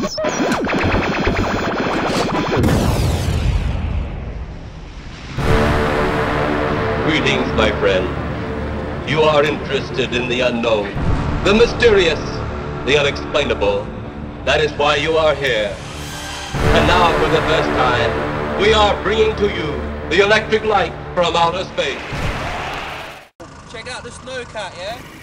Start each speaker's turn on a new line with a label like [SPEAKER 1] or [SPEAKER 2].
[SPEAKER 1] Greetings, my friend. You are interested in the unknown, the mysterious, the unexplainable. That is why you are here. And now, for the first time, we are bringing to you the electric light from outer space.
[SPEAKER 2] Check out the snowcat, yeah?